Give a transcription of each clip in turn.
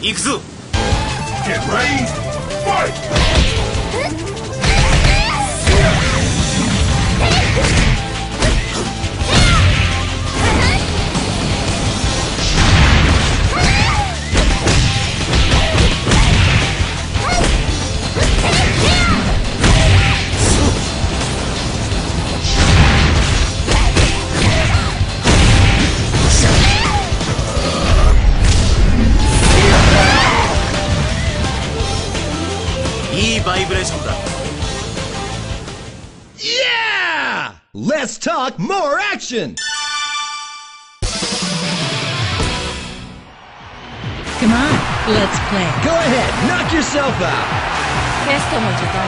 行くぞ Get ready, fight! いいバイブレーションだ Yeah! Let's talk more action! Come on, let's play. Go ahead, knock yourself out! テストの時間だ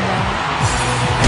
よ